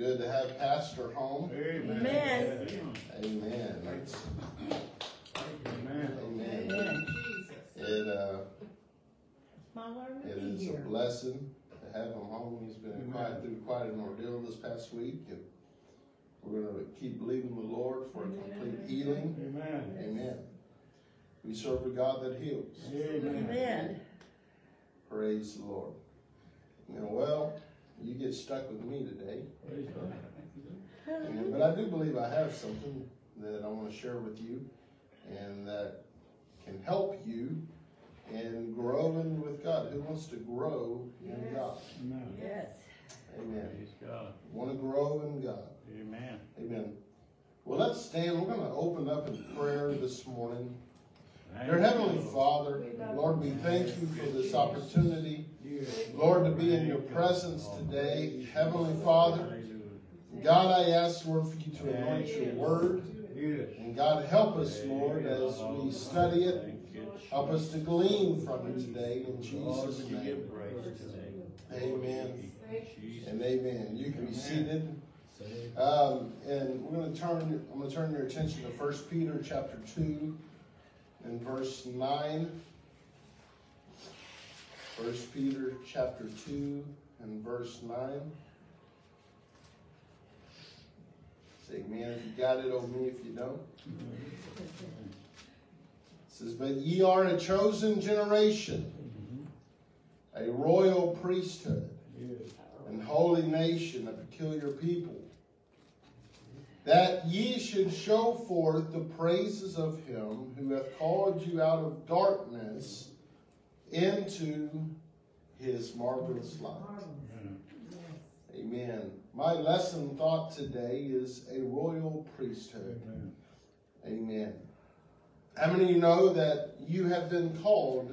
good to have Pastor home. Amen. Amen. Amen. It's- Amen. Amen. Amen. It, uh, My Lord, it be is a blessing to have him home. He's been quite through quite an ordeal this past week, and we're gonna keep believing the Lord for a complete healing. Amen. Amen. We serve a God that heals. Amen. Amen. Praise the Lord. You know, well, you get stuck with me today. And- But I do believe I have something that I want to share with you and that can help you in growing with God. Who wants to grow in God? Amen. Yes. Amen. Praise God. Want to grow in God. Amen. Amen. Well, let's stand. We're going to open up in prayer this morning. Thank Dear Heavenly Lord. Father, Lord, we thank you for this opportunity. Lord, to be in your presence today. Heavenly Father, God, I ask, Lord, for you to anoint your word. And God, help us, Lord, as we study it. Help us to glean from it today in Jesus' name. Amen and amen. You can be seated. Um, and we're going to turn. I'm going to turn your attention to First Peter chapter two, and verse nine. First Peter chapter two and verse nine. Say, man, if you got it, over me if you don't. It says, But ye are a chosen generation, a royal priesthood, and holy nation, a peculiar people, that ye should show forth the praises of him who hath called you out of darkness into his marvelous light. Amen. My lesson thought today is a royal priesthood. Amen. Amen. How many of you know that you have been called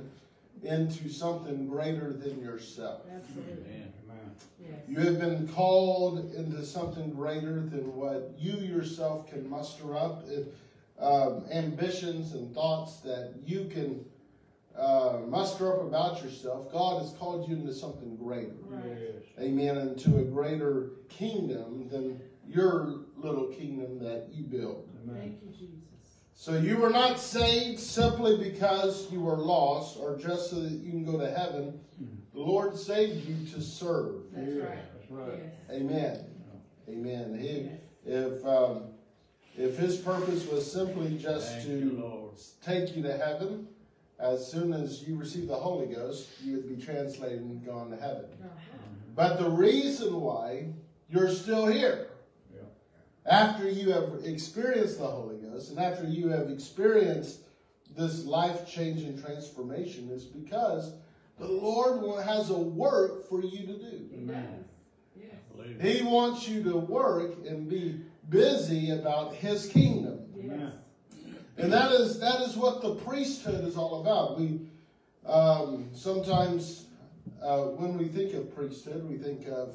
into something greater than yourself? Absolutely. Amen. Amen. You have been called into something greater than what you yourself can muster up. It, um, ambitions and thoughts that you can uh, muster up about yourself. God has called you into something greater. Yes. Amen. Into a greater kingdom than your little kingdom that you build. Amen. Thank you, Jesus. So you were not saved simply because you were lost or just so that you can go to heaven. The Lord saved you to serve. That's Yeah, right. That's right. Yes. Amen. Amen. He, Yes. if um, if His purpose was simply just Thank to you, take you to heaven, as soon as you receive the Holy Ghost, you would be translated and gone to heaven. Uh-huh. But the reason why you're still here, Yeah. after you have experienced the Holy Ghost and after you have experienced this life changing transformation, is because the Lord has a work for you to do. He. Yes. He wants you to work and be busy about His kingdom. Yes. And that is that is what the priesthood is all about. We um, sometimes uh, when we think of priesthood, we think of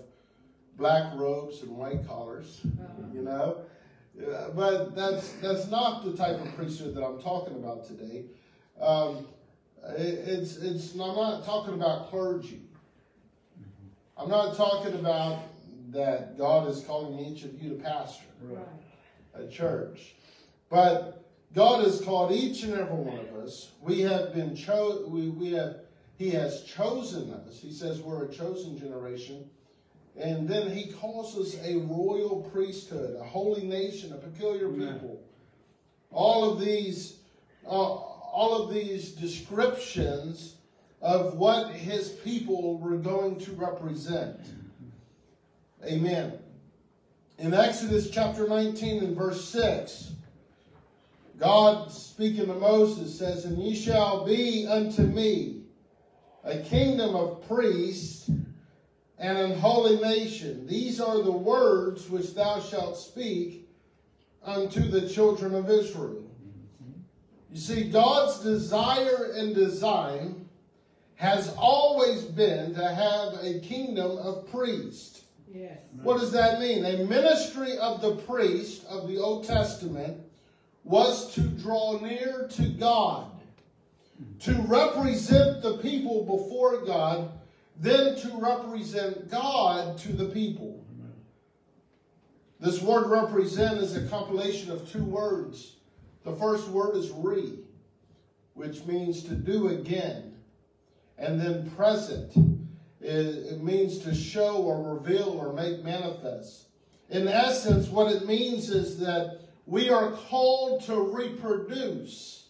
black robes and white collars, Uh-huh. you know. Uh, but that's that's not the type of priesthood that I'm talking about today. Um, it, it's it's I'm not talking about clergy. I'm not talking about that God is calling each of you to pastor Right. a church. But God has called each and every one of us. We have been cho- we, we have He has chosen us. He says we're a chosen generation. And then he calls us a royal priesthood, a holy nation, a peculiar Amen. people. All of these uh, all of these descriptions of what his people were going to represent. Amen. In Exodus chapter 19 and verse 6, God speaking to Moses says, And ye shall be unto me a kingdom of priests and an holy nation. These are the words which thou shalt speak unto the children of Israel. You see, God's desire and design has always been to have a kingdom of priests. Yes. What does that mean? A ministry of the priest of the Old Testament was to draw near to God, to represent the people before God, then to represent God to the people. This word represent is a compilation of two words. The first word is re, which means to do again. And then present, it, means to show or reveal or make manifest. In essence, what it means is that we are called to reproduce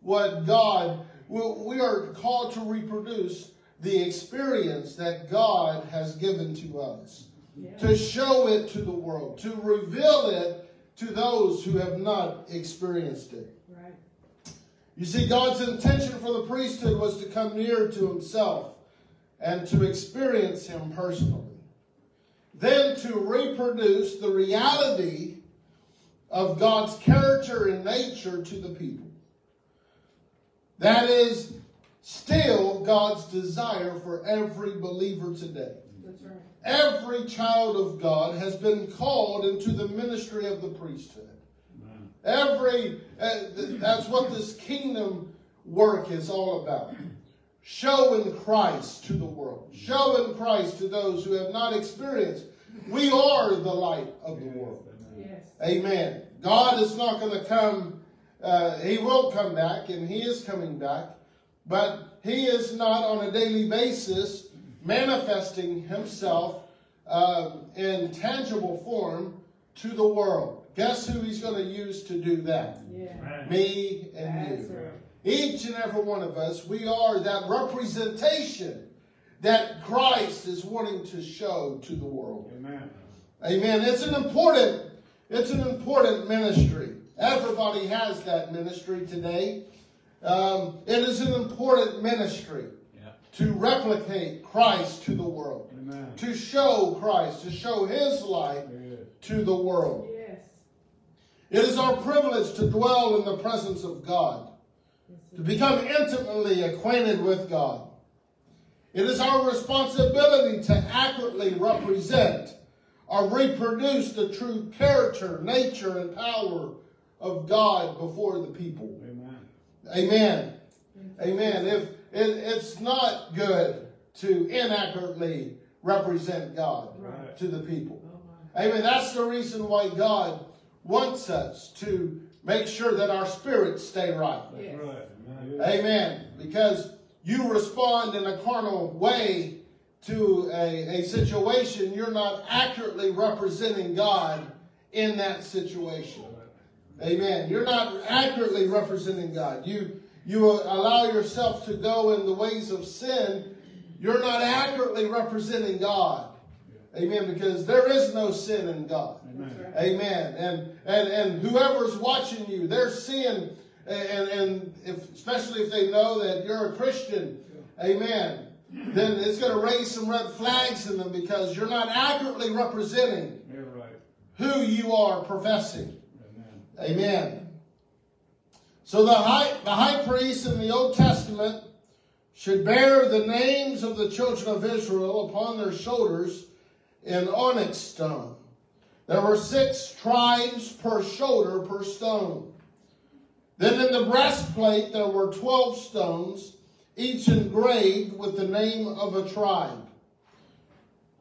what God, we are called to reproduce the experience that God has given to us. Yeah. To show it to the world, to reveal it to those who have not experienced it. Right. You see, God's intention for the priesthood was to come near to himself and to experience him personally. Then to reproduce the reality of God's character and nature to the people. That is still God's desire for every believer today. Right. Every child of God has been called into the ministry of the priesthood. Every, uh, that's what this kingdom work is all about. Showing Christ to the world. Showing Christ to those who have not experienced. We are the light of the world. Yes. Amen. God is not going to come, uh, He will come back, and He is coming back. But He is not on a daily basis manifesting Himself um, in tangible form to the world. Guess who He's going to use to do that? Yeah. Me and That's you. Right. Each and every one of us, we are that representation that Christ is wanting to show to the world. Amen. Amen. It's an important, it's an important ministry. Everybody has that ministry today. Um, it is an important ministry yeah. to replicate Christ to the world, Amen. to show Christ, to show His light to the world. Yes. It is our privilege to dwell in the presence of God, to become intimately acquainted with God. It is our responsibility to accurately represent or reproduce the true character, nature, and power of God before the people. Amen. Amen. Amen. If it, it's not good to inaccurately represent God right. to the people. Oh, Amen. That's the reason why God wants us to make sure that our spirits stay right. Yes. right. Amen. Because you respond in a carnal way to a, a situation, you're not accurately representing God in that situation. Amen. You're not accurately representing God. You, you allow yourself to go in the ways of sin. You're not accurately representing God. Amen. Because there is no sin in God. Amen. Amen. And, and, and whoever's watching you, they're seeing, and, and if, especially if they know that you're a Christian, amen, then it's going to raise some red flags in them because you're not accurately representing right. who you are professing. Amen. So the high, the high priest in the Old Testament should bear the names of the children of Israel upon their shoulders in onyx stone. There were six tribes per shoulder per stone. Then in the breastplate there were twelve stones, each engraved with the name of a tribe.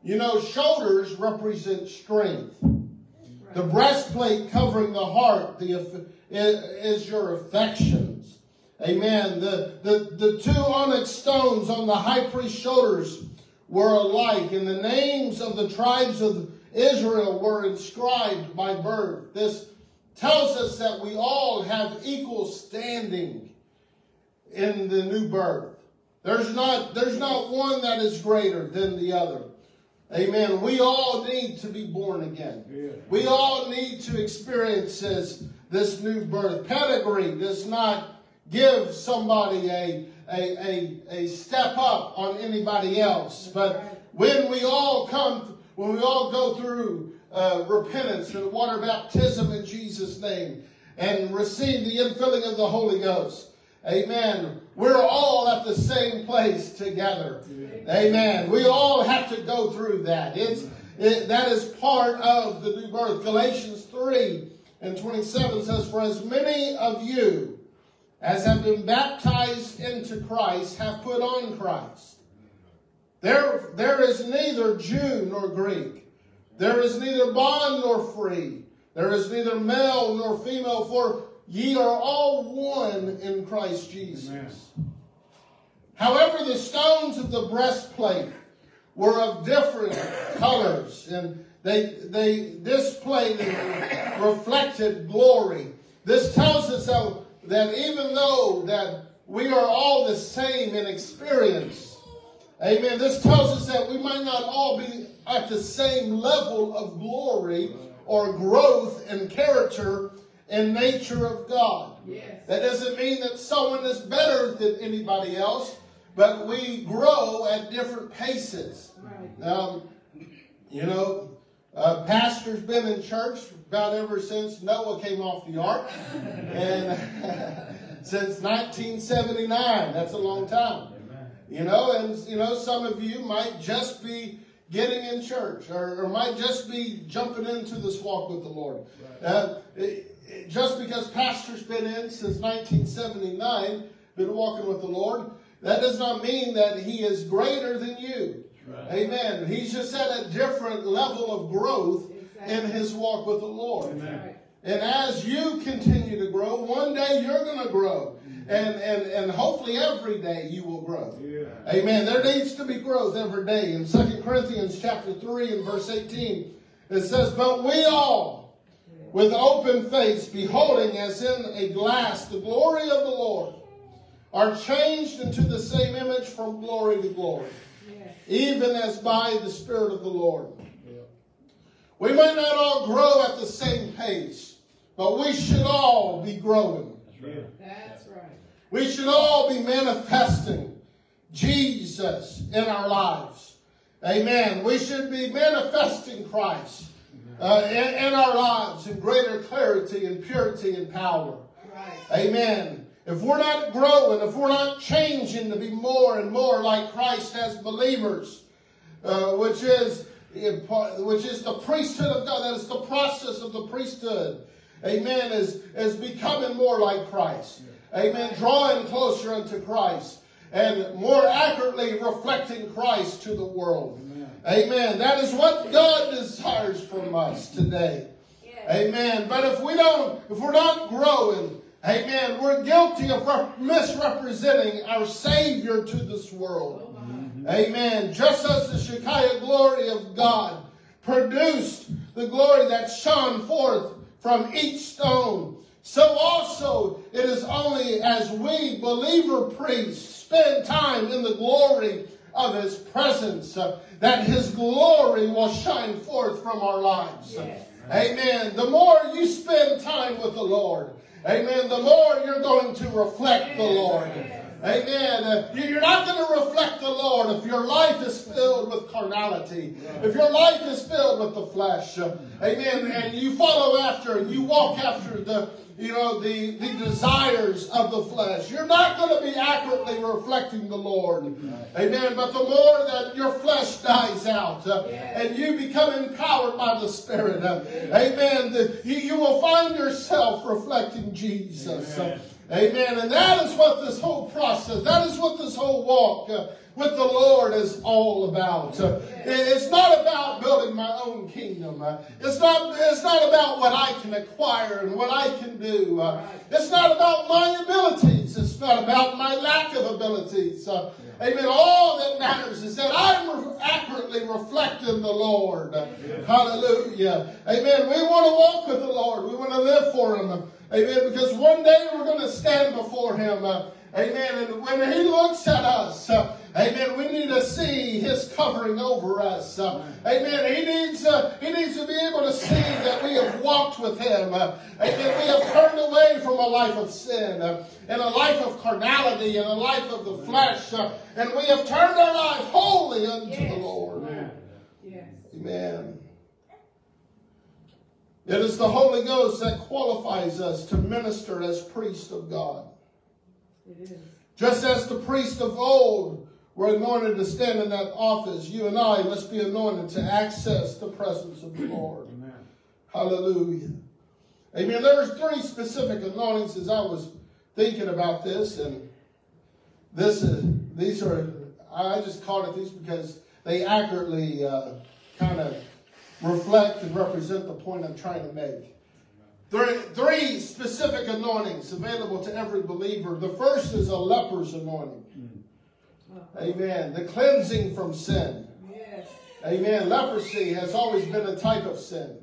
You know, shoulders represent strength. The breastplate covering the heart the, is your affections. Amen. The, the, the two onyx stones on the high priest's shoulders were alike, and the names of the tribes of Israel were inscribed by birth. This tells us that we all have equal standing in the new birth. There's not, there's not one that is greater than the other. Amen. We all need to be born again. Yeah. We all need to experience this, this new birth. Pedigree does not give somebody a, a, a, a step up on anybody else. But when we all come, when we all go through uh, repentance and water baptism in Jesus' name and receive the infilling of the Holy Ghost, amen, we're all at the same place together. Amen. We all have to go through that. It's it, that is part of the new birth. Galatians 3 and 27 says, For as many of you as have been baptized into Christ have put on Christ. There, there is neither Jew nor Greek. There is neither bond nor free. There is neither male nor female, for ye are all one in Christ Jesus. Amen. However, the stones of the breastplate were of different colors, and they they displayed and reflected glory. This tells us that, that even though that we are all the same in experience, amen. This tells us that we might not all be at the same level of glory or growth and character and nature of God. Yes. That doesn't mean that someone is better than anybody else, but we grow at different paces. Right. Um, you know, uh, pastor's been in church about ever since Noah came off the ark, and since 1979. That's a long time. Amen. You know, and you know, some of you might just be getting in church, or, or might just be jumping into this walk with the Lord. Uh, it- it- just because pastor's been in since 1979, been walking with the Lord, that does not mean that he is greater than you. Right. Amen. He's just at a different level of growth in his walk with the Lord. Amen. And as you continue to grow, one day you're going to grow. Mm-hmm. And, and, and hopefully every day you will grow. Yeah. Amen. There needs to be growth every day. In 2 Corinthians chapter 3 and verse 18, it says, But we all, with open face, beholding as in a glass the glory of the Lord, are changed into the same image from glory to glory, Yes. even as by the Spirit of the Lord. Yeah. We might not all grow at the same pace, but we should all be growing. That's right. That's right. We should all be manifesting Jesus in our lives. Amen. We should be manifesting Christ uh, in, in our lives in greater clarity and purity and power. Right. Amen. If we're not growing, if we're not changing to be more and more like Christ as believers, uh, which is which is the priesthood of God, that is the process of the priesthood. Amen. Is is becoming more like Christ. Amen. Drawing closer unto Christ and more accurately reflecting Christ to the world. Amen. That is what God desires from us today. Amen. But if we don't, if we're not growing, amen, we're guilty of misrepresenting our Savior to this world. Oh, mm-hmm. Amen. Just as the Shekinah glory of God produced the glory that shone forth from each stone, so also it is only as we believer priests spend time in the glory of His presence uh, that His glory will shine forth from our lives. Yes. Amen. The more you spend time with the Lord, amen, the more you're going to reflect the Lord. Amen. Uh, you- You're not going to reflect the Lord if your life is filled with carnality, if your life is filled with the flesh. Uh, Amen. And you follow after and you walk after the you know the, the desires of the flesh. You're not going to be accurately reflecting the Lord. Amen. But the more that your flesh dies out uh, and you become empowered by the Spirit, uh, amen, the, you, you will find yourself reflecting Jesus. Uh, Amen. Amen. And that is what this whole process, that is what this whole walk uh, with the Lord is all about. Uh, it's not about building my own kingdom. Uh, it's not it's not about what I can acquire and what I can do. It's not about my abilities. It's not about my lack of abilities. Amen. All that matters is that I'm re- accurately reflecting the Lord. Hallelujah. Amen. We want to walk with the Lord. We want to live for Him. Amen. Because one day we're going to stand before Him. Uh, Amen. And when He looks at us, uh, Amen. We need to see His covering over us. Uh, amen. He needs uh, He needs to be able to see that we have walked with Him. Amen. We have turned away from a life of sin and a life of carnality and a life of the flesh, and we have turned our life wholly unto the Lord. Amen. Yes. Amen. It is the Holy Ghost that qualifies us to minister as priests of God. It is. Just as the priests of old were anointed to stand in that office, you and I must be anointed to access the presence of the Lord. Amen. Hallelujah. Amen. There's three specific anointings as I was thinking about this, and this is these are I just called it these because they accurately uh, kind of reflect and represent the point I'm trying to make. Three, three specific anointings available to every believer. The first is a leper's anointing. Mm. Amen. The cleansing from sin. Amen. Leprosy has always been a type of sin.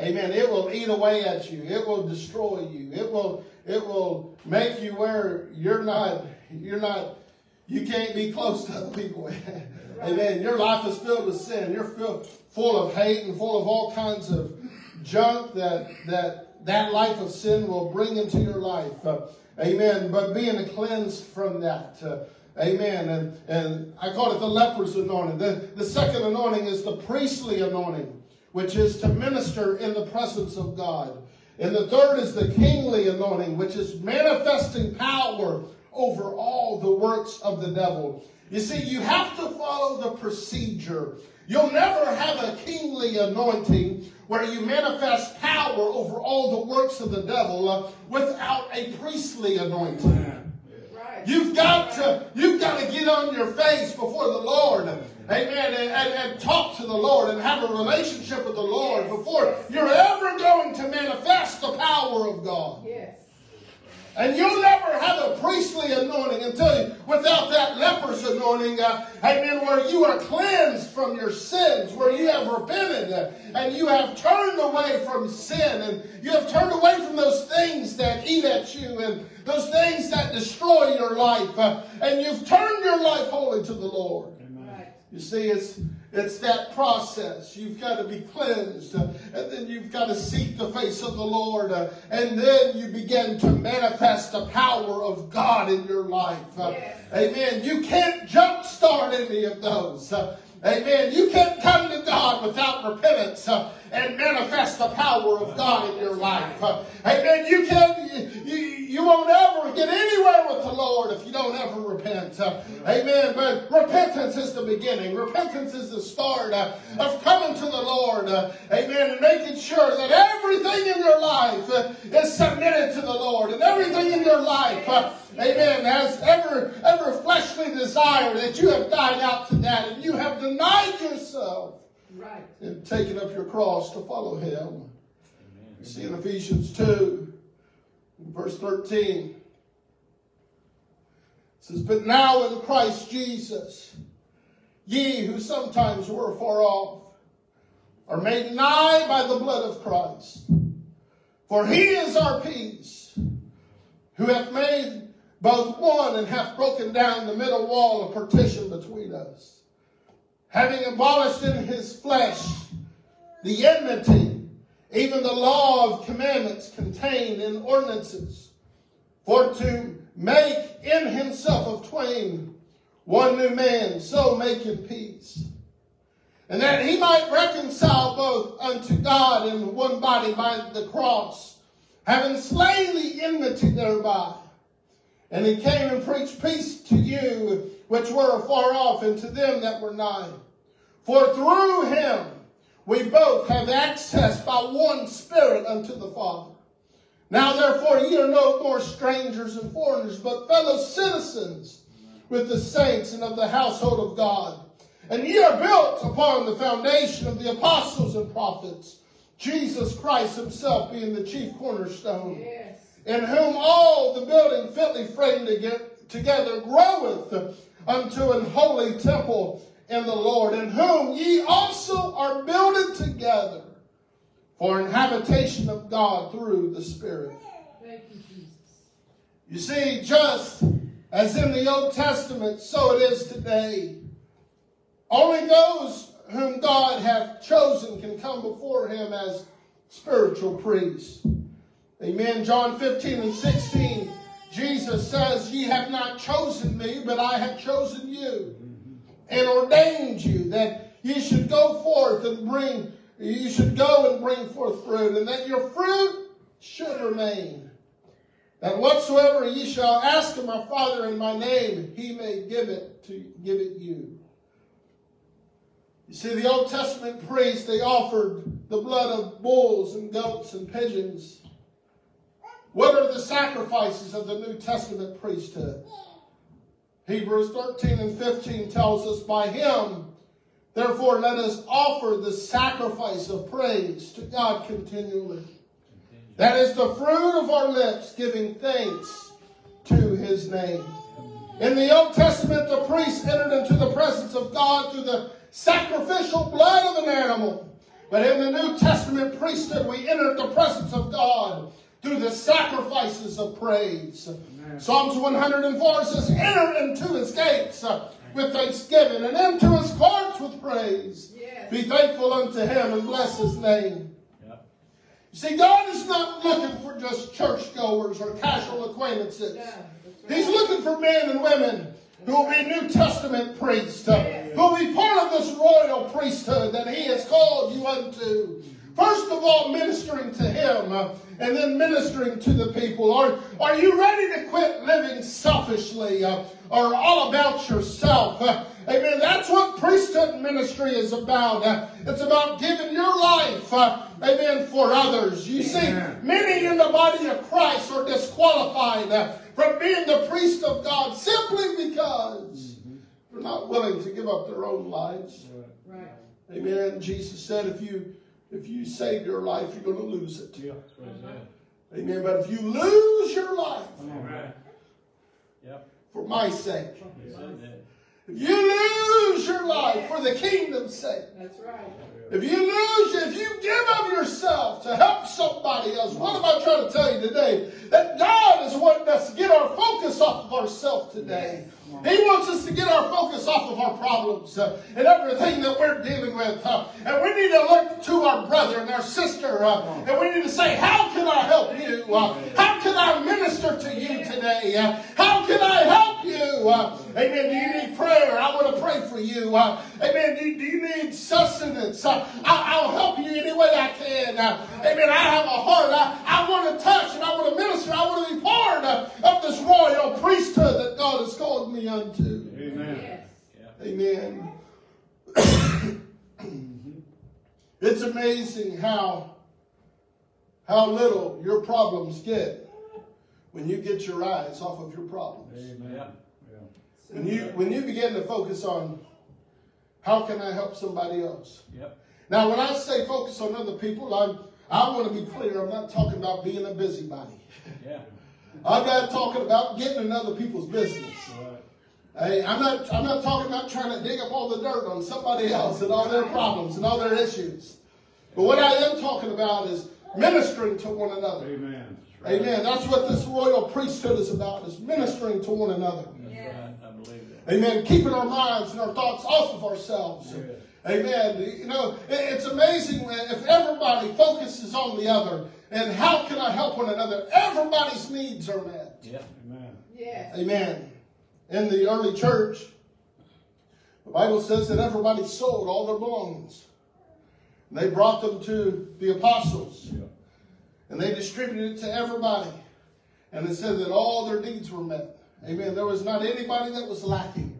Amen. It will eat away at you. It will destroy you. It will it will make you where you're not you're not you can't be close to other people. Amen. Your life is filled with sin. You're filled full of hate and full of all kinds of junk that that that life of sin will bring into your life. Uh, amen. But being cleansed from that. Uh, Amen. And, and I call it the leper's anointing. The, the second anointing is the priestly anointing, which is to minister in the presence of God. And the third is the kingly anointing, which is manifesting power over all the works of the devil. You see, you have to follow the procedure. You'll never have a kingly anointing where you manifest power over all the works of the devil uh, without a priestly anointing. Right. You've got to, you've got to get on your face before the Lord. Amen. And, and, and talk to the Lord and have a relationship with the Lord before you're ever going to manifest the power of God. Yes. And you'll never have a priestly anointing until you, without that leper's anointing, uh, amen, where you are cleansed from your sins, where you have repented uh, and you have turned away from sin and you have turned away from those things that eat at you and those things that destroy your life. Uh, and you've turned your life wholly to the Lord. Right. You see, it's it's that process. You've got to be cleansed, uh, and then you've got to seek the face of the Lord, uh, and then you begin to manifest the power of God in your life. Uh, Yes. Amen. You can't jumpstart any of those. Amen. You can't come to God without repentance and manifest the power of God in your life. Amen. You can you, you, you won't ever get anywhere with the Lord if you don't ever repent. Uh, amen. But repentance is the beginning. Repentance is the start uh, of coming to the Lord. Uh, amen. And making sure that everything in your life uh, is submitted to the Lord and everything in your life. Uh, Amen. Has ever, ever fleshly desire that you have died out to that and you have denied yourself Right. and taken up your cross to follow him. You see in Ephesians 2, verse 13, it says, But now in Christ Jesus, ye who sometimes were far off, are made nigh by the blood of Christ. For he is our peace, who hath made both one and hath broken down the middle wall of partition between us, having abolished in his flesh the enmity, even the law of commandments contained in ordinances, for to make in himself of twain one new man, so making peace. And that he might reconcile both unto God in one body by the cross, having slain the enmity thereby. And he came and preached peace to you which were afar off, and to them that were nigh. For through him we both have access by one Spirit unto the Father. Now therefore ye are no more strangers and foreigners, but fellow citizens with the saints and of the household of God. And ye are built upon the foundation of the apostles and prophets, Jesus Christ himself being the chief cornerstone Yes. in whom all the building fitly framed together groweth unto an holy temple in the Lord, in whom ye also are builded together for an habitation of God through the Spirit. Thank you, Jesus. You see, just as in the Old Testament, so it is today. Only those whom God hath chosen can come before him as spiritual priests. Amen. John 15 and 16, Jesus says, Ye have not chosen me, but I have chosen you and ordained you that you should go forth and bring, you should go and bring forth fruit, and that your fruit should remain. That whatsoever ye shall ask of my Father in my name, he may give it to give it you. You see, the Old Testament priests, they offered the blood of bulls and goats and pigeons. What are the sacrifices of the New Testament priesthood? Hebrews 13 and 15 tells us, By him Therefore, let us offer the sacrifice of praise to God continually. That is the fruit of our lips, giving thanks to his name. In the Old Testament, the priest entered into the presence of God through the sacrificial blood of an animal. But in the New Testament priesthood, we enter the presence of God through the sacrifices of praise. Psalms 104 says, Enter into his gates with thanksgiving and into his courts with praise. Yes. Be thankful unto him and bless his name. You see, God is not looking for just churchgoers or casual acquaintances. Yeah, that's He's looking for men and women who will be New Testament priests, uh, who will be part of this royal priesthood that He has called you unto. First of all, ministering to Him, uh, and then ministering to the people. Are, are you ready to quit living selfishly uh, or all about yourself? Uh, amen. That's what priesthood ministry is about. Uh, it's about giving your life, uh, amen, for others. You Amen. see, many in the body of Christ are disqualified uh, from being the priest of God simply because they're not willing to give up their own lives. Right. Amen. Jesus said, if you if you save your life, you're going to lose it. Yeah, that's what it said. Amen. But if you lose your life Come on, man. Yep. for my sake, He if you lose your life for the kingdom's sake, That's right. If you lose, if you give of yourself to help somebody else, what am I trying to tell you today? That God is wanting us to get our focus off of ourselves today. He wants us to get our focus off of our problems uh, and everything that we're dealing with. uh, and we need to look to our brother and our sister uh, and we need to say, How can I help you? Uh, how can I minister to you today? Uh, how can I help you? Uh, amen. Do you need prayer? I want to pray for you. Uh, amen. Do, do you need sustenance? Uh, I, I'll help you any way I can. Uh, amen. I have a heart. I, I want to touch and I want to minister. I want to be part of this royal priesthood that God has called me unto. Amen. Yes. Amen. it's amazing how how little your problems get when you get your eyes off of your problems. Amen. Yeah. When you when you begin to focus on how can I help somebody else. Yep. Now, when I say focus on other people, I'm I want to be clear. I'm not talking about being a busybody. Yeah. I'm not talking about getting in other people's business. Right. Hey, I'm not, I'm not talking about trying to dig up all the dirt on somebody else and all their problems and all their issues. But what I am talking about is ministering to one another. Amen. That's right. Amen. That's what this royal priesthood is about, is ministering to one another. That's Yes. right. I believe that. Amen. Keeping our minds and our thoughts off of ourselves. Yeah. Amen. You know, it's amazing when if everybody focuses on the other and how can I help one another, everybody's needs are met. Yep. Amen. Yes. Amen. In the early church, the Bible says that everybody sold all their belongings. And they brought them to the apostles. Yeah. And they distributed it to everybody. And it said that all their needs were met. Amen. There was not anybody that was lacking.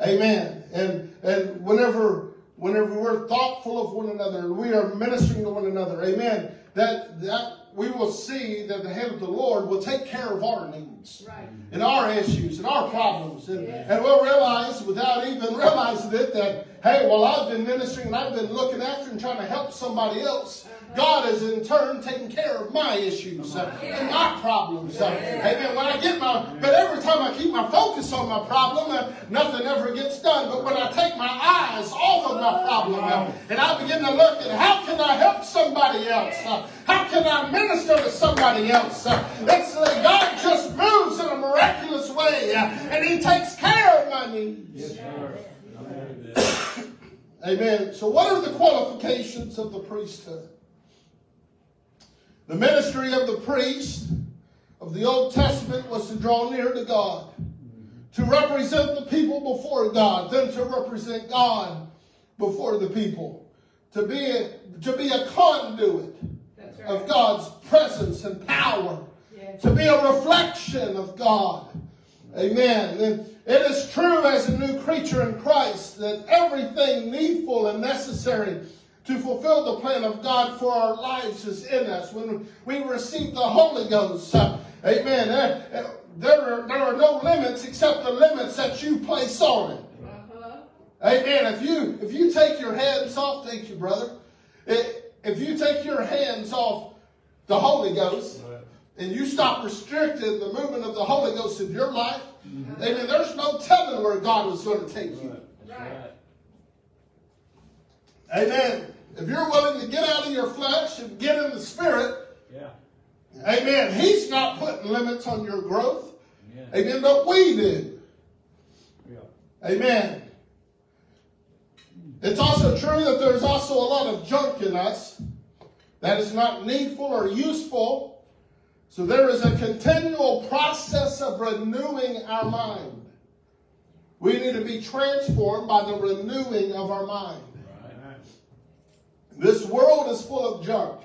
Amen. And and whenever whenever we're thoughtful of one another and we are ministering to one another, amen, that that we will see that the hand of the Lord will take care of our needs Right. and our issues and our problems. And, Yes. and we'll realize without even realizing it that, hey, well, I've been ministering and I've been looking after and trying to help somebody else. God is in turn taking care of my issues uh, and my problems. Uh, amen. When I get my, but every time I keep my focus on my problem, uh, nothing ever gets done. But when I take my eyes off of my problem uh, and I begin to look at how can I help somebody else? Uh, how can I minister to somebody else? Uh, it's uh, God just moves in a miraculous way and He takes care of my needs. Yes, sir. I believe that. Amen. So, what are the qualifications of the priesthood? The ministry of the priest of the Old Testament was to draw near to God, to represent the people before God, then to represent God before the people, to be a, to be a conduit right. of God's presence and power Yes. to be a reflection of God. Amen. And it is true as a new creature in Christ that everything needful and necessary to fulfill the plan of God for our lives is in us. When we receive the Holy Ghost, uh, amen, uh, there, are, there are no limits except the limits that you place on it. Uh-huh. Amen. If you if you take your hands off, thank you, brother. If you take your hands off the Holy Ghost and you stop restricting the movement of the Holy Ghost in your life, amen, there's no telling where God was going to take you. Right. right. Amen. If you're willing to get out of your flesh and get in the spirit, Yeah. amen, He's not putting limits on your growth. Yeah. Amen. But we do. Yeah. Amen. It's also true that there's also a lot of junk in us that is not needful or useful. So there is a continual process of renewing our mind. We need to be transformed by the renewing of our mind. Right. This world is full of junk.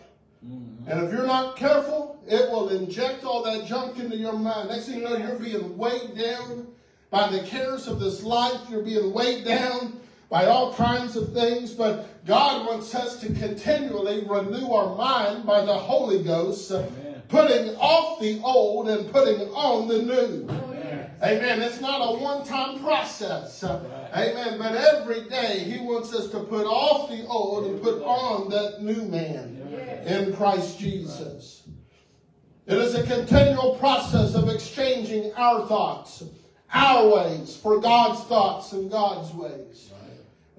Mm-hmm. And if you're not careful, it will inject all that junk into your mind. Next thing you know, you're being weighed down by the cares of this life. You're being weighed down by all kinds of things. But God wants us to continually renew our mind by the Holy Ghost, Amen. putting off the old and putting on the new. Amen. It's not a one-time process. Uh, Amen. But every day He wants us to put off the old and put on that new man in Christ Jesus. It is a continual process of exchanging our thoughts, our ways, for God's thoughts and God's ways.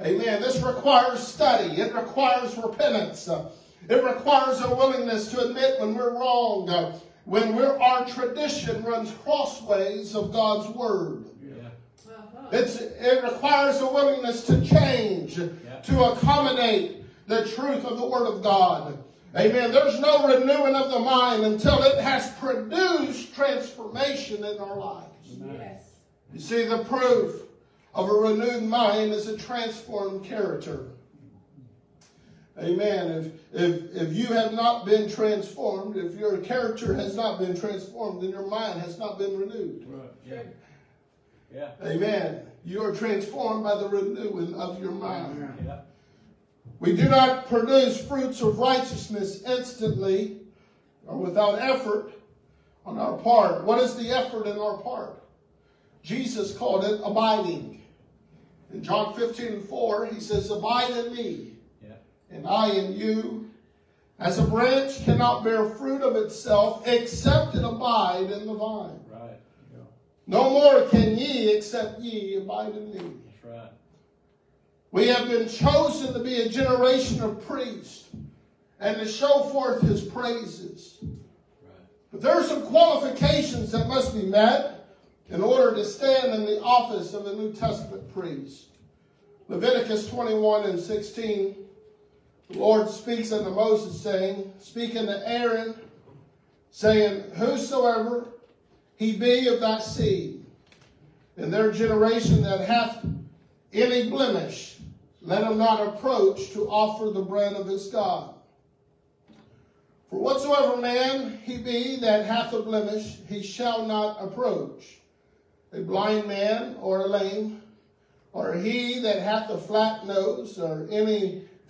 Amen. This requires study. It requires repentance. It requires a willingness to admit when we're wrong, when we're, our tradition runs crossways of God's word. Yeah. It's, it requires a willingness to change, to accommodate the truth of the Word of God. Amen. There's no renewing of the mind until it has produced transformation in our lives. Yes. You see, the proof of a renewed mind is a transformed character. Amen. If, if, if you have not been transformed, if your character has not been transformed, then your mind has not been renewed. Right. Yeah. Yeah. Amen. You are transformed by the renewing of your mind. Yeah. We do not produce fruits of righteousness instantly or without effort on our part. What is the effort in our part? Jesus called it abiding. In John 15 and 4, he says, Abide in me, Yeah. And I in you. As a branch cannot bear fruit of itself except it abide in the vine. Right. Yeah. No more can ye except ye abide in me. That's right. We have been chosen to be a generation of priests and to show forth his praises. Right. But there are some qualifications that must be met in order to stand in the office of a New Testament priest. Leviticus 21 and 16, the Lord speaks unto Moses, saying, Speak unto Aaron, saying, Whosoever he be of thy seed, in their generation that hath any blemish, let him not approach to offer the bread of his God. For whatsoever man he be that hath a blemish, he shall not approach. A blind man or a lame, or he that hath a flat nose, or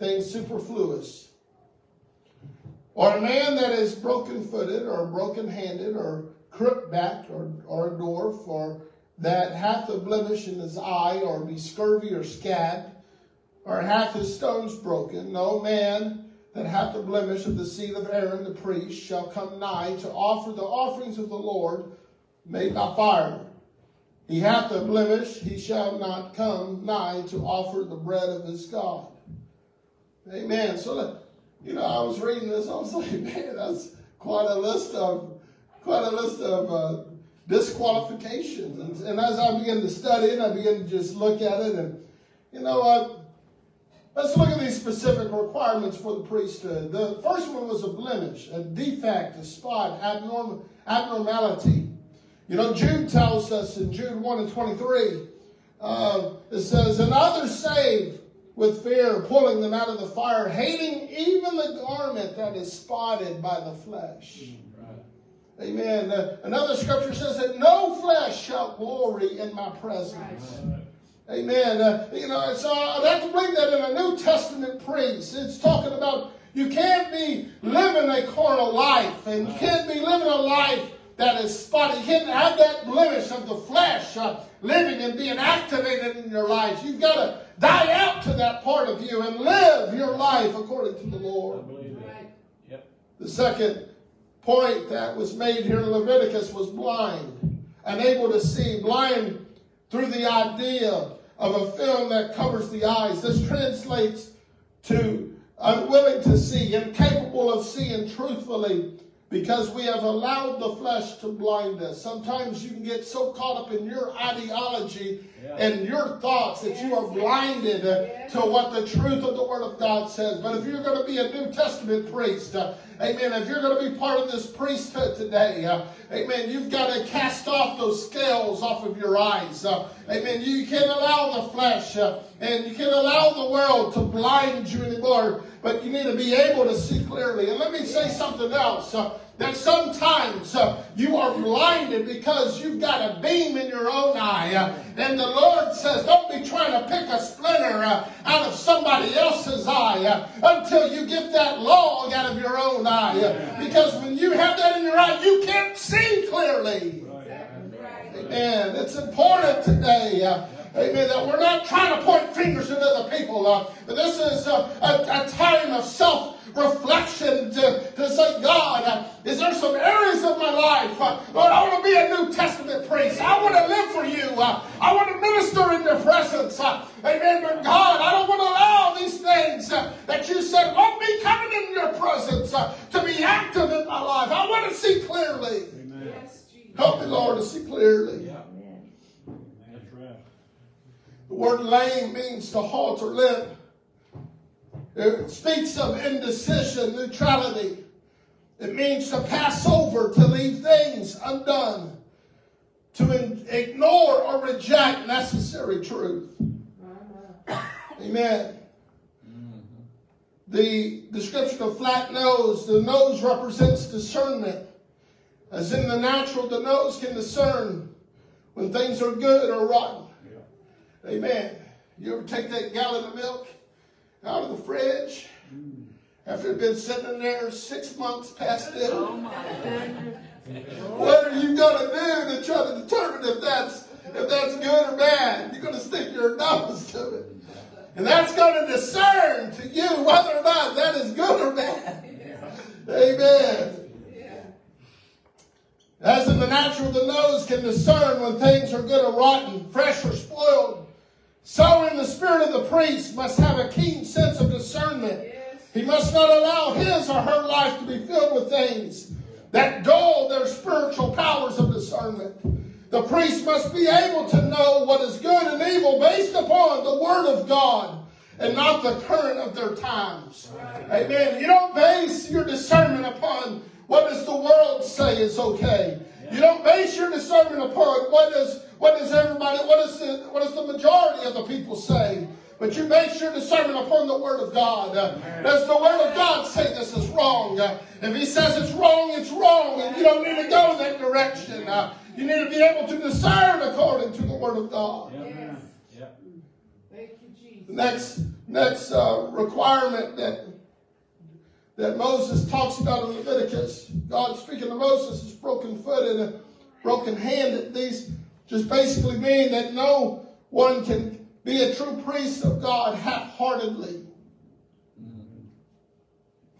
anything superfluous. Or a man that is broken footed, or broken handed, or crook backed, or, or a dwarf, or that hath a blemish in his eye, or be scurvy or scabbed, or hath his stones broken, no man that hath the blemish of the seed of Aaron the priest shall come nigh to offer the offerings of the Lord made by fire. He hath a blemish, he shall not come nigh to offer the bread of his God. Amen. So, you know, I was reading this, I was like, man, that's quite a list of, quite a list of uh, disqualifications. And, and as I began to study it, I began to just look at it, and you know what? Let's look at these specific requirements for the priesthood. The first one was a blemish, a defect, a spot, abnorm, abnormality. You know, Jude tells us in Jude 1 and 23, uh, it says, And others saved with fear, pulling them out of the fire, hating even the garment that is spotted by the flesh. Right. Amen. Uh, another scripture says that no flesh shall glory in my presence. Right. Amen. Uh, you know, so I'd have to bring that in a New Testament priest. It's talking about you can't be living a carnal life and you can't be living a life that is spotted. You can't have that blemish of the flesh uh, living and being activated in your life. You've got to die out to that part of you and live your life according to the I Lord. believe. Right. Yep. The second point that was made here in Leviticus was blind, unable to see, blind through the idea of a film that covers the eyes. This translates to unwilling to see, incapable of seeing truthfully, because we have allowed the flesh to blind us. Sometimes you can get so caught up in your ideology Yeah. And your thoughts that you are blinded uh, to what the truth of the Word of God says. But if you're going to be a New Testament priest, uh, amen, if you're going to be part of this priesthood today, uh, amen, you've got to cast off those scales off of your eyes. Uh, amen. You can't allow the flesh uh, and you can't allow the world to blind you anymore, but you need to be able to see clearly. And let me say something else. That sometimes uh, you are blinded because you've got a beam in your own eye. uh, and the Lord says, don't be trying to pick a splinter uh, out of somebody else's eye uh, until you get that log out of your own eye. uh, because when you have that in your eye, you can't see clearly. Right. Right. Amen. It's important today. Uh, Amen. That we're not trying to point fingers at other people. Uh, but this is uh, a, a time of self reflection to, to say, God, uh, is there some areas of my life? Uh, Lord, I want to be a New Testament priest. I want to live for you. Uh, I want to minister in your presence. Uh, amen. But God, I don't want to allow these things uh, that you said won't be coming in your presence uh, to be active in my life. I want to see clearly. Amen. Yes, Jesus. Help me, Lord, to see clearly. Yeah. The word lame means to halt or limp. It speaks of indecision, neutrality. It means to pass over, to leave things undone, to in- ignore or reject necessary truth. Amen. The description of flat nose, the nose represents discernment. As in the natural, the nose can discern when things are good or rotten. Yeah. Amen. You ever take that gallon of milk out of the fridge after it's been sitting in there six months past it? Oh, what are you gonna do to try to determine if that's if that's good or bad? You're gonna stick your nose to it. And that's gonna discern to you whether or not that is good or bad. Amen. As in the natural, the nose can discern when things are good or rotten, fresh or spoiled. So in the spirit of the priest must have a keen sense of discernment. Yes. He must not allow his or her life to be filled with things that dull their spiritual powers of discernment. The priest must be able to know what is good and evil based upon the word of God and not the current of their times. Amen. You don't base your discernment upon what does the world say is okay. You don't base your discernment upon what is what does everybody what is the what does the majority of the people say. But you base your discernment upon the Word of God. Uh, does the Word of God say this is wrong? Uh, if He says it's wrong, it's wrong, and you don't need to go in that direction. Uh, you need to be able to discern according to the Word of God. Yes. Yep. Thank you, Jesus. The next next uh, requirement that that Moses talks about in Leviticus, God speaking to Moses is broken footed and a broken handed. These just basically mean that no one can be a true priest of God half heartedly.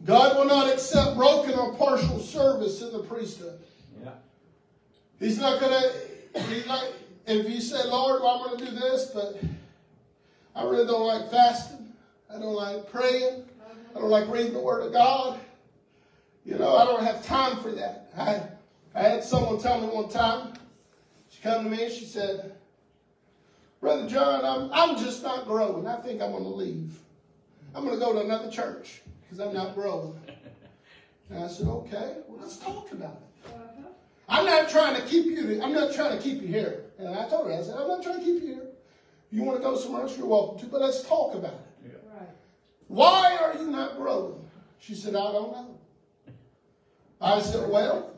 God will not accept broken or partial service in the priesthood. Yeah. He's not. He's not. If you say, "Lord, well, I'm gonna do this," but I really don't like fasting. I don't like praying. I don't like reading the Word of God. You know, I don't have time for that. I, I had someone tell me one time. She come to me and she said, "Brother John, I'm I'm just not growing. I think I'm gonna leave. I'm gonna go to another church because I'm not growing." And I said, "Okay, well, let's talk about it." Uh-huh. I'm not trying to keep you. I'm not trying to keep you here. And I told her, I said, I'm not trying to keep you here. You want to go somewhere else, you're welcome to. But let's talk about it. Why are you not growing? She said, I don't know. I said, Well,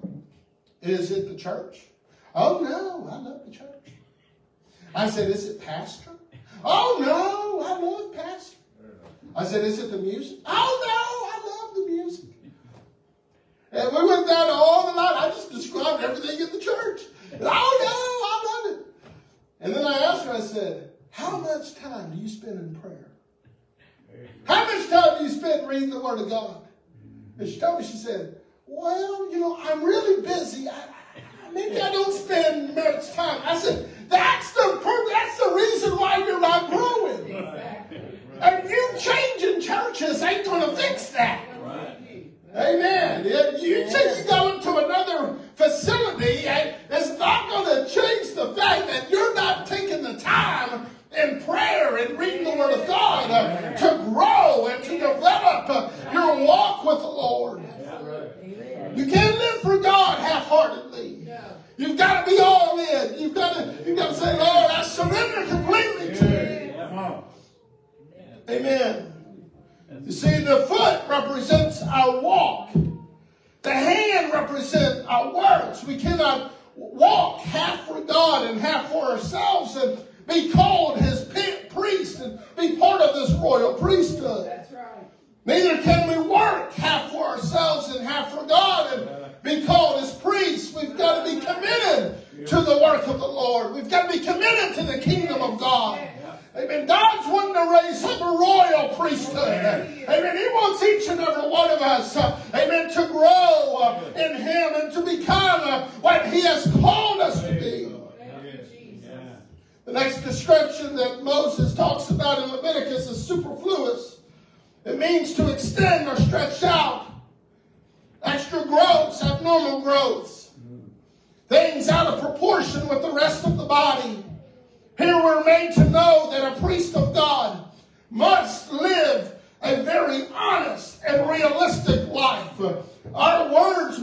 is it the church? Oh no, I love the church. I said, Is it pastor? Oh no, I love pastor. I said, Is it the music? Oh no, I love the music. And we went down all the line. I just described everything in the church. Oh no, I'm not. And then I asked her, I said, how much time do you spend in prayer? How much time do you spend reading the Word of God? And she told me, she said, well, you know, I'm really busy. I, maybe I don't spend much time. I said,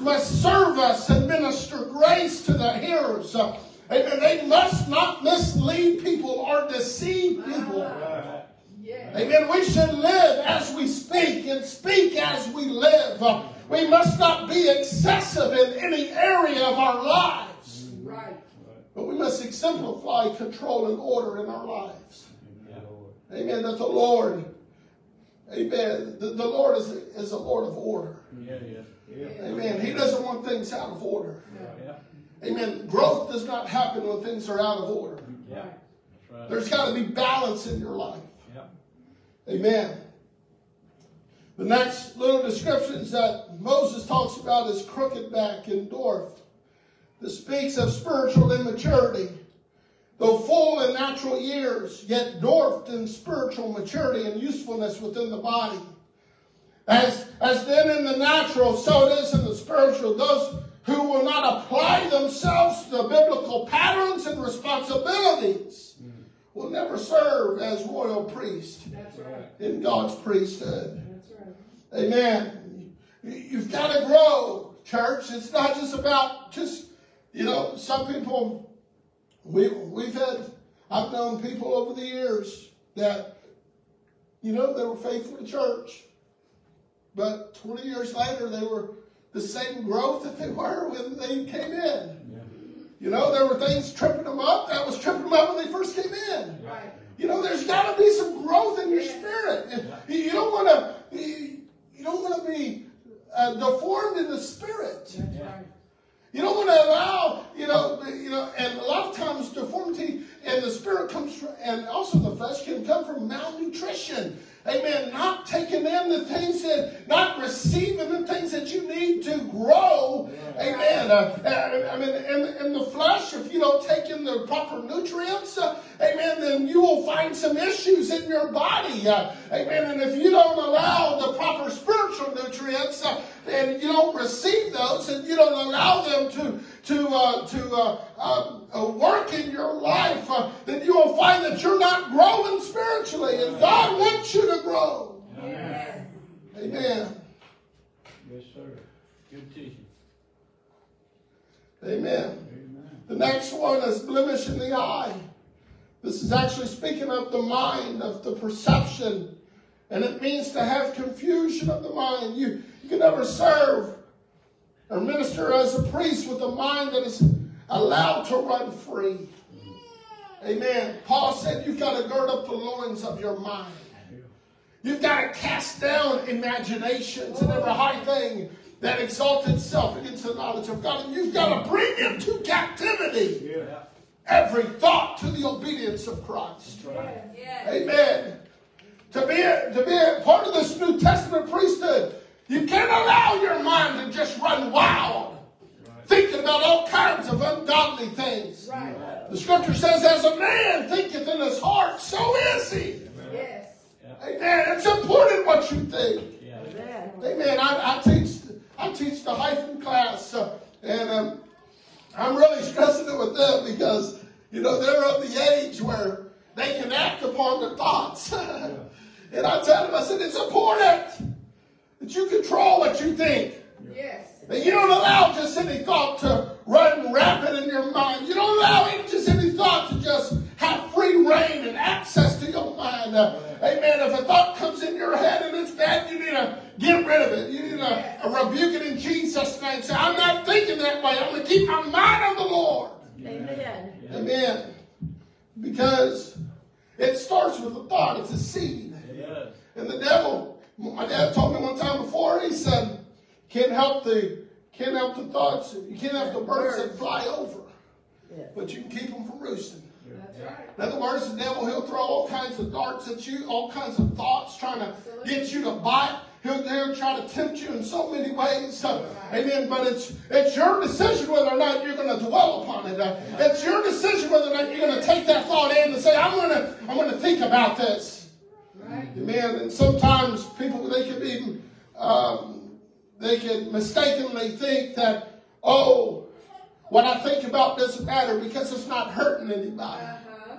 must serve us and minister grace to the hearers. Amen. They must not mislead people or deceive people. Yeah. Amen. We should live as we speak and speak as we live. We must not be excessive in any area of our lives, Right. but we must exemplify control and order in our lives. Amen. That the Lord, amen, the, the Lord is, is a Lord of order. Yeah, yeah. Amen. He doesn't want things out of order. Yeah. Amen. Growth does not happen when things are out of order. Yeah. Right. There's got to be balance in your life. Yeah. Amen. The next little descriptions that Moses talks about is crooked back and dwarfed. This speaks of spiritual immaturity. Though full in natural years, yet dwarfed in spiritual maturity and usefulness within the body. As, as then in the natural, so it is in the spiritual. Those who will not apply themselves to the biblical patterns and responsibilities will never serve as royal priests right. in God's priesthood. Right. Amen. You- You've got to grow, church. It's not just about just, you know, some people, we, we've had, I've known people over the years that, you know, they were faithful to church. But 20 years later, they were the same growth that they were when they came in. You know, there were things tripping them up. That was tripping them up when they first came in. Right. You know, there's got to be some growth in your spirit. You you don't want to. You you don't want to be uh, deformed in the spirit. That's right. You don't want to allow. You know. You know. And a lot of times, deformity in the spirit comes from, and also the flesh can come from malnutrition. Amen. Not taking in the things that, not receiving the things that you need to grow. Amen. Uh, uh, I mean, in, in the flesh, if you don't take in the proper nutrients, uh, amen, then you will find some issues in your body. Uh, amen. And if you don't allow the proper spiritual nutrients, uh, and you don't receive those, and you don't allow them to to uh, to uh, uh, uh, work in your life, uh, then you will find that you're not growing spiritually, and God wants you to grow. Yes. Amen. Yes, sir. Good teaching. Amen. The next one is blemish in the eye. This is actually speaking of the mind, of the perception, and it means to have confusion of the mind. You, you can never serve or minister as a priest with a mind that is allowed to run free. Amen. Paul said you've got to gird up the loins of your mind. You've got to cast down imaginations and every high thing that exalts itself against the knowledge of God. And you've got to bring into captivity Yeah. every thought to the obedience of Christ. Right. Yes. Amen. To be, to be a part of this New Testament priesthood, you can't allow your mind to just run wild, thinking about all kinds of ungodly things. Right. The scripture says, as a man thinketh in his heart, so is he. Yes. Amen. It's important what you think. Yeah. Amen. I, I teach I teach the hyphen class, uh, and um, I'm really stressing it with them because you know they're of the age where they can act upon their thoughts. and I tell them, I said, it's important that you control what you think. Yes. And you don't allow just any thought to run rapid in your mind. You don't allow any, just any thought to just have free rein and access to your mind. Uh, amen. If a thought comes in your head and it's bad, you need to get rid of it. You need to uh, rebuke it in Jesus' name. Say, I'm not thinking that way. I'm going to keep my mind on the Lord. Amen. Amen. Because it starts with a thought. It's a seed. It does. And the devil, my dad told me one time before, he said, can't help the can't help the thoughts, you can't help the birds that fly over, Yeah. but you can keep them from roosting. Right. In other words, the devil, he'll throw all kinds of darts at you, all kinds of thoughts trying to get you to bite. He'll, he'll try to tempt you in so many ways. Uh, amen. But it's it's your decision whether or not you're going to dwell upon it. Uh, it's your decision whether or not you're going to take that thought in and say, I'm going to I'm going to think about this. Right. Amen. And sometimes people they can even, um, they can mistakenly think that oh, what I think about doesn't matter because it's not hurting anybody. Uh-huh.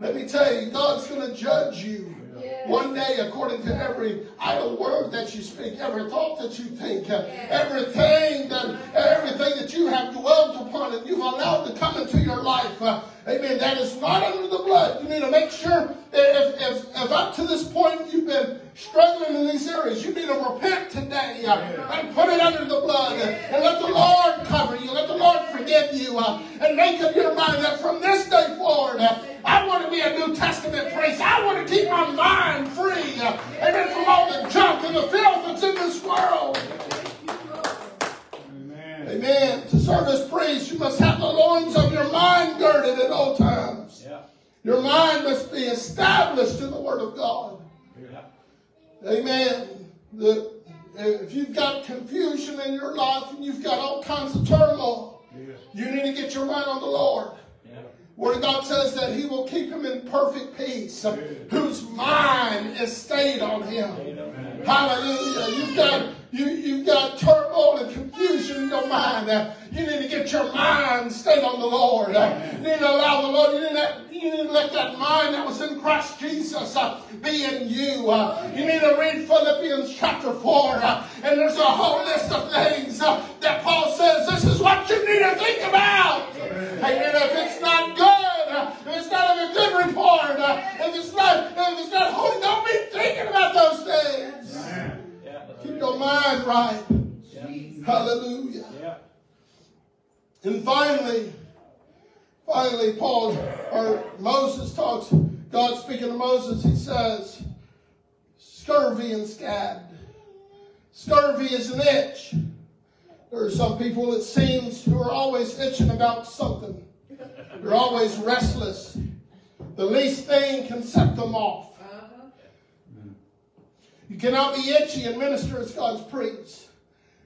Let me tell you, God's going to judge you. Yes. One day, according to every idle word that you speak, every thought that you think, uh, everything that everything that you have dwelt upon and you've allowed to come into your life, uh, amen, that is not under the blood. You need to make sure if, if, if up to this point you've been struggling in these areas, you need to repent today uh, and put it under the blood uh, and let the Lord cover you, let the Lord forgive you, uh, and make up your mind that from this day forward, uh, I want to be a New Testament priest. I want to keep my mind free, uh, amen, from all the junk and the filth that's in this world. Amen. To serve as priest, you must have the loins of your mind girded at all times. Yeah. Your mind must be established in the Word of God. Yeah. Amen. The, if you've got confusion in your life and you've got all kinds of turmoil, Yeah. you need to get your mind on the Lord. Of God says that He will keep him in perfect peace, whose mind is stayed on Him. Amen. Hallelujah. You've got you, you've got turmoil and confusion in your mind. You need to get your mind stayed on the Lord. You need to allow the Lord. You need, to, you need to let that mind that was in Christ Jesus uh, be in you. Uh, you need to read Philippians chapter 4. uh, and there's a whole list of things that Paul says this is what you need to think about. Amen. If it's not good, if it's not of a good report, if it's not, if it's not holy, don't be thinking about those things. Keep your mind right. Yeah. Hallelujah. Yeah. And finally, finally, Paul or Moses talks, God speaking to Moses, he says, scurvy and scab. Scurvy is an itch. There are some people, it seems, who are always itching about something. They're always restless. The least thing can set them off. You cannot be itchy and minister as God's priest.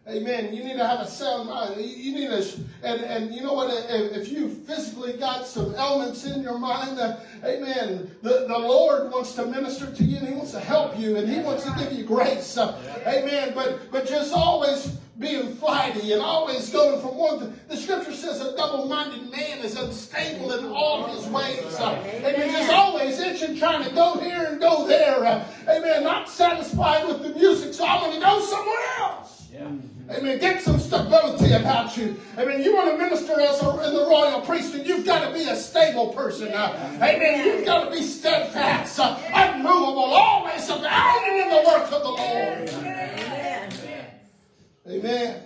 Amen. You need to have a sound mind. You- need to, and, and you know what? If you physically got some elements in your mind, uh, amen. The, the Lord wants to minister to you and He wants to help you and He wants to give you grace. Uh, amen. But, but just always being flighty and always going from one thing. The scripture says a double minded man is unstable in all his ways. Uh, and you're just always itching, trying to go here and go there. Uh, amen. Not satisfied with the music, so I'm going to go somewhere else. Yeah. Amen. Get some stability about you. Amen. You want to minister as a, in the royal priesthood, you've got to be a stable person. Uh, amen. You've got to be steadfast, uh, unmovable, always abounding in the work of the Lord. Amen. Amen.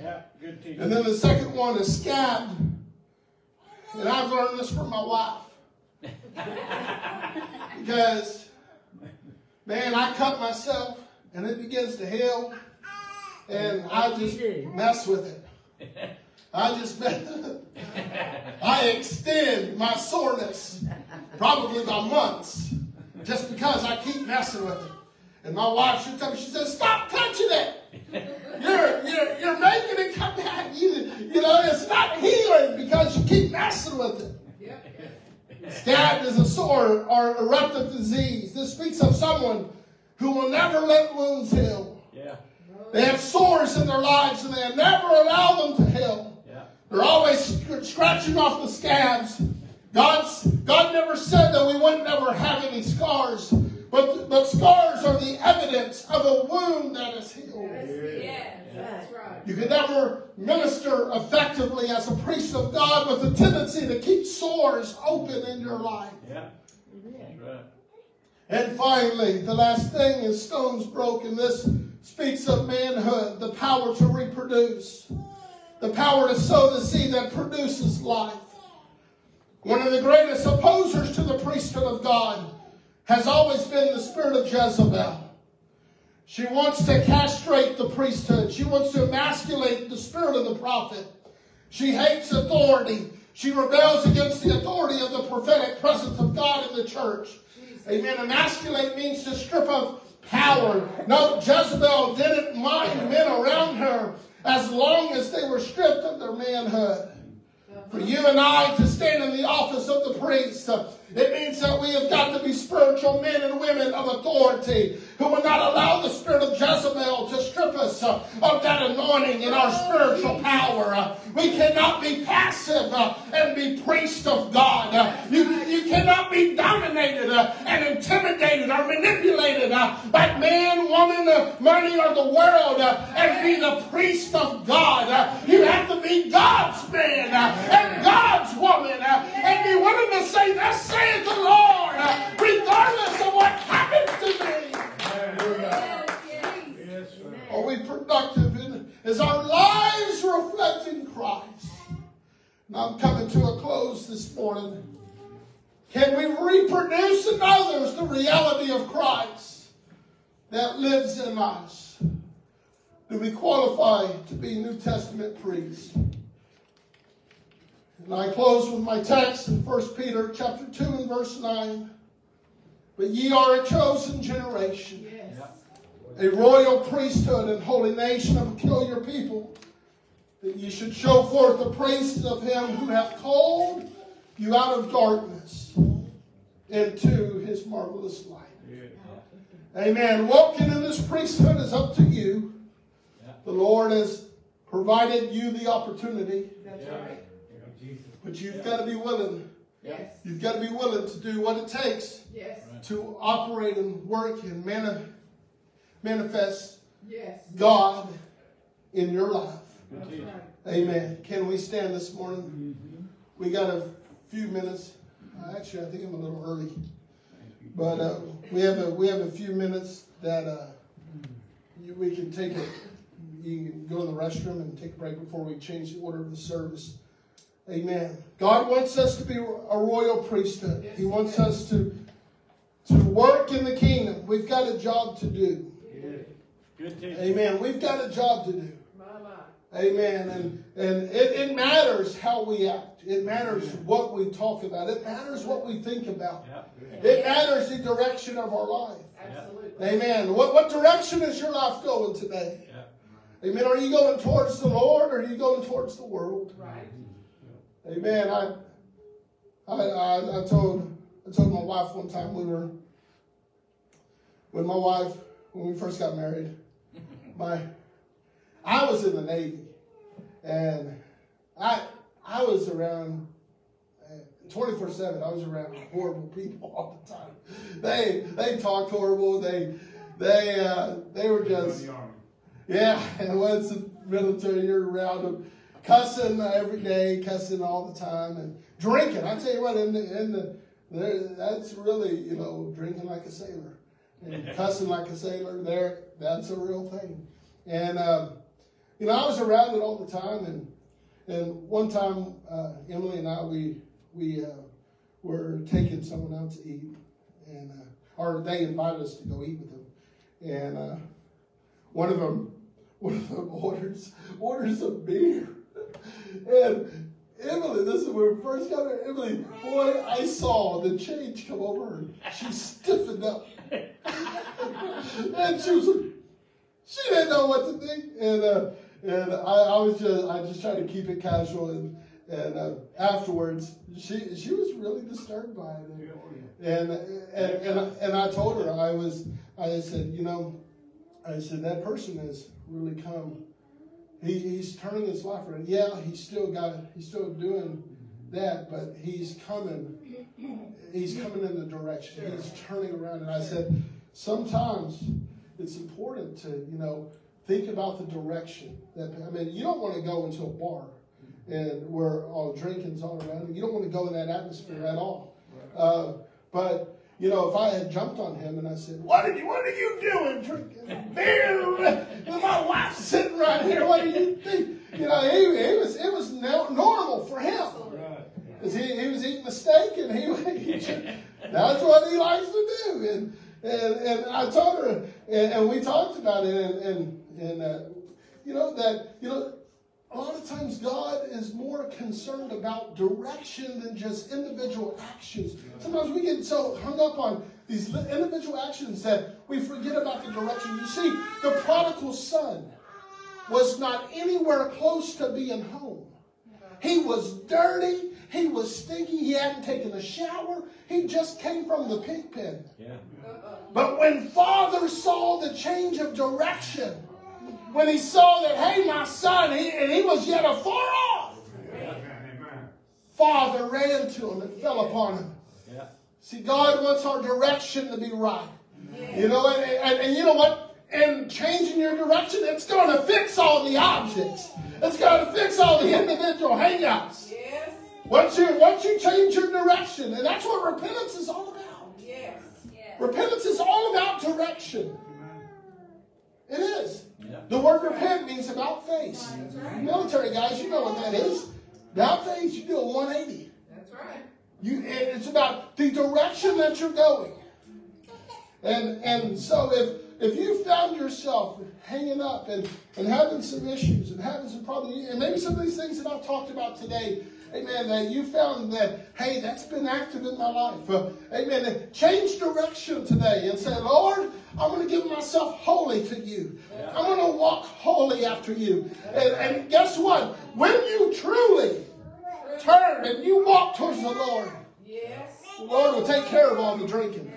Yeah. Good teaching. And then the second one is scabbed. And I've learned this from my wife. because, man, I cut myself and it begins to heal. And I just mess with it. I just mess. I extend my soreness probably by months just because I keep messing with it. And my wife, she'll tell me, she says, stop touching it. You're, you're, you're making it come back. You, you know, it's not healing because you keep messing with it. Scab is a sore or eruptive disease. This speaks of someone who will never let wounds heal. Yeah. They have sores in their lives and they never allow them to heal. Yeah. They're always scratching off the scabs. God's, God never said that we wouldn't ever have any scars, but, but scars are the evidence of a wound that is healed. Yes, that's right. You can never minister effectively as a priest of God with a tendency to keep sores open in your life. Yeah. That's right. And finally, the last thing is stones broken. This speaks of manhood, the power to reproduce, the power to sow the seed that produces life. One of the greatest opposers to the priesthood of God has always been the spirit of Jezebel. She wants to castrate the priesthood. She wants to emasculate the spirit of the prophet. She hates authority. She rebels against the authority of the prophetic presence of God in the church. Amen. Emasculate means to strip of power. No, Jezebel didn't mind men around her as long as they were stripped of their manhood. For you and I to stand in the office of the priest, it means that we have got to be spiritual men and women of authority who will not allow the spirit of Jezebel to strip us uh, of that anointing and our spiritual power. Uh, we cannot be passive uh, and be priests of God. Uh, you, you cannot be dominated uh, and intimidated or manipulated uh, by man, woman, money, or the world and be the priest of God. You have to be God's man lives? Do we qualify to be New Testament priests? And I close with my text in 1 Peter chapter 2 and verse 9. But ye are a chosen generation, Yes. a royal priesthood and holy nation of a peculiar people, that ye should show forth the praises of him who hath called you out of darkness into his marvelous light. Amen. Walking in this priesthood is up to you. The Lord has provided you the opportunity, That's Yeah. right. but you've got to be willing. Yes. You've got to be willing to do what it takes Yes. to operate and work and mani- manifest Yes. God in your life. Good That's teaching. right. Amen. Can we stand this morning? Mm-hmm. We got a few minutes. Actually, I think I'm a little early, but uh, we have a we have a few minutes that uh, you, we can take it. You can go in the restroom and take a break before we change the order of the service. Amen. God wants us to be a royal priesthood. He wants us to to work in the kingdom. We've got a job to do. Good. Amen. We've got a job to do. My, my. Amen. And and it, it matters how we act. It matters what we talk about. It matters what we think about. Yeah. It matters the direction of our life. Absolutely. Amen. What what direction is your life going today? Yeah. Amen. Are you going towards the Lord or are you going towards the world? Right. Amen. I I I, I told I told my wife one time we were when my wife when we first got married, my I was in the Navy and I I was around twenty four seven. I was around horrible people all the time. They they talked horrible. They they uh, they were just yeah. And once the military, you're around them cussing every day, cussing all the time, and drinking. I tell you what, in the in the there, that's really you know drinking like a sailor and cussing like a sailor. There, that's a real thing. And um, you know, I was around it all the time, and and one time uh, Emily and I we we uh, were taking someone out to eat, and uh, or they invited us to go eat with them, and uh, one of them one of them orders orders a beer. And Emily, this is when we first got her. Emily, boy, I saw the change come over her. She stiffened up. and she was she didn't know what to think. And uh, and I, I was just I just tried to keep it casual and and uh, afterwards she she was really disturbed by it. And and, and and and I told her I was I said, you know, I said that person has really come he, he's turning his life around. Yeah, he's still got he's still doing that, but he's coming he's coming in the direction. He's turning around. And I said, sometimes it's important to, you know, think about the direction that I mean, you don't want to go into a bar and where all drinking's all around. You don't want to go in that atmosphere at all. Uh, but you know, if I had jumped on him and I said, "What are you? What are you doing? Drinking beer? with My wife's sitting right here. What do you think?" You know, he, he was it was no, normal for him. Cause he, he was eating a steak and he, he that's what he likes to do. And and, and I told her and, and we talked about it and and, and uh, you know that you know a lot of times God is more concerned about direction than just individual actions. Sometimes we get so hung up on these individual actions that we forget about the direction. You see, the prodigal son was not anywhere close to being home. He was dirty. He was stinky. He hadn't taken a shower. He just came from the pig pen. Yeah. But when father saw the change of direction, when he saw that, hey, my son, he, and he was yet afar off, father ran to him and fell upon him. Yeah. See, God wants our direction to be right. You know, and, and, and you know what? And changing your direction, it's going to fix all the objects. It's going to fix all the individual hangouts. Yes. Once you once you change your direction, and that's what repentance is all about. Yes. Repentance is all about direction. It is. The word repent means about face. Military guys, you know what that is. About face, you do a 180. That's right. You, it's about the direction that you're going. And and so if if you found yourself hanging up and, and having some issues and having some problems, and maybe some of these things that I've talked about today, amen, that you found that, hey, that's been active in my life. Uh, amen. Change direction today and say, Lord, I'm going to give myself wholly to you. I'm going to walk wholly after you. And, and guess what? When you truly turn and you walk towards the Lord, Yes. the Lord will take care of all the drinking.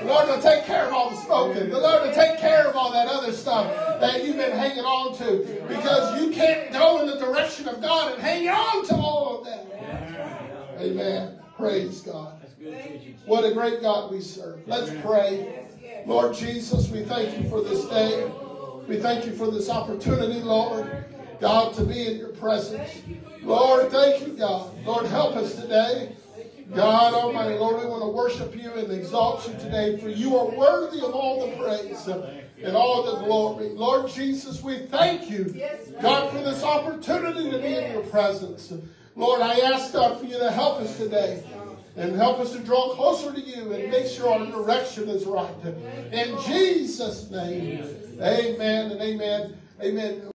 The Lord will take care of all the smoking. The Lord will take care of all that other stuff that you've been hanging on to because you can't go in the direction of God and hang on to all of that. Amen. Praise God. What a great God we serve. Let's pray. Lord Jesus, we thank you for this day. We thank you for this opportunity, Lord, God, to be in your presence. Lord, thank you, God. Lord, help us today. God Almighty, Lord, we want to worship you and exalt you today, for you are worthy of all the praise and all the glory. Lord Jesus, we thank you, God, for this opportunity to be in your presence. Lord, I ask, God, for you to help us today and help us to draw closer to you and make sure our direction is right. In Jesus' name, amen and amen. Amen.